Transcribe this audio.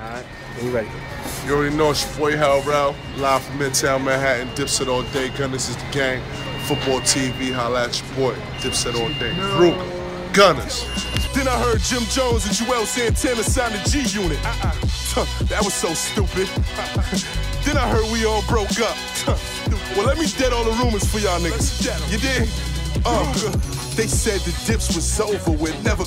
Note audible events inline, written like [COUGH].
Alright, you ready. You already know it's your boy Hell Rell, live from Midtown Manhattan, Dipset all day, Gunners is the gang, Futbolr TV, holla at your boy, Dipset all day, Ruger, Gunners. Then I heard Jim Jones and Juelz Santana signed a G Unit. Uh-uh. That was so stupid. [LAUGHS] then I heard we all broke up. well, let me dead all the rumors for y'all niggas. You did? Uh, they said the dips was over with, never